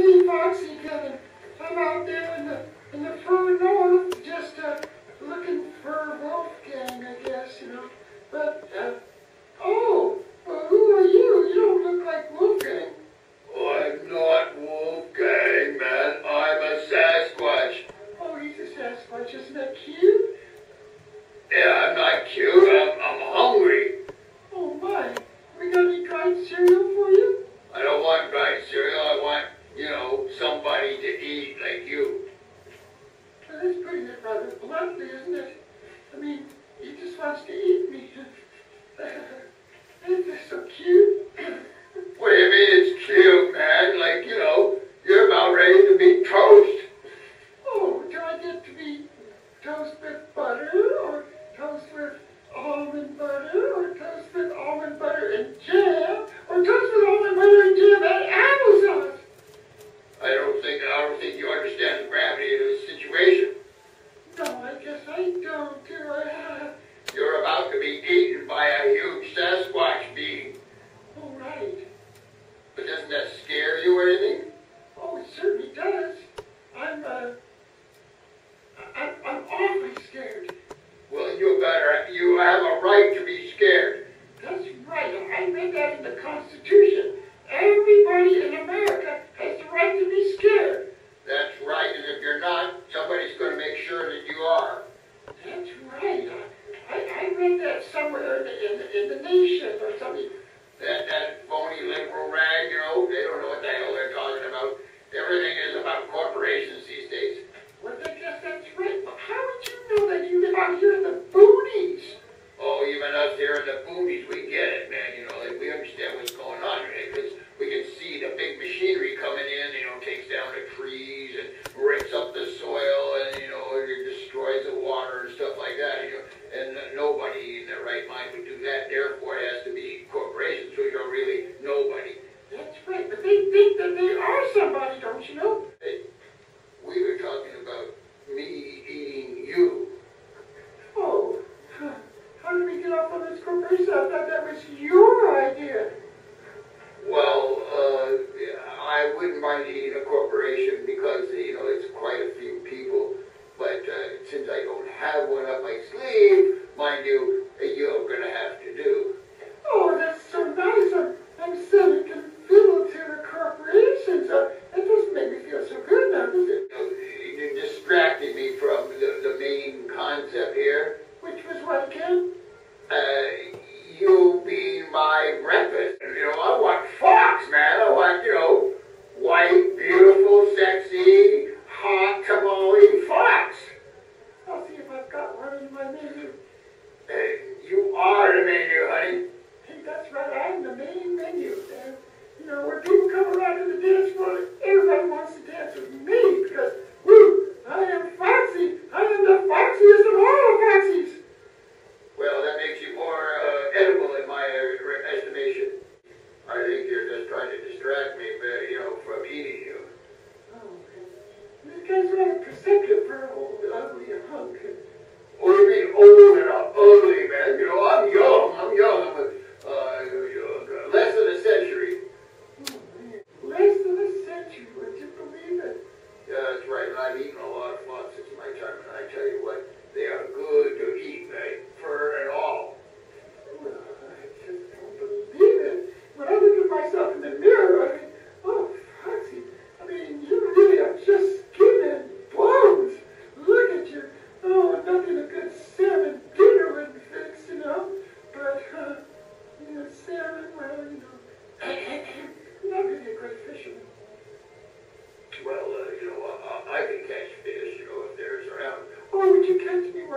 leave Foxy Kevin. I'm out there in the in the fur north just to God is lovely, isn't it? I mean, he just wants to eat me. Isn't this so cute? what do you mean it's cute, man? does that scare you or anything? Oh, it certainly does. I'm, uh, I'm, I'm awfully scared. Well, you better, you have a right to be scared. That's right. I read that in the Constitution. Everybody in America has the right to be scared. That's right, and if you're not, somebody's going to make sure that you are. That's right. I, I read that somewhere in the, in in the nation or something.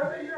Wherever you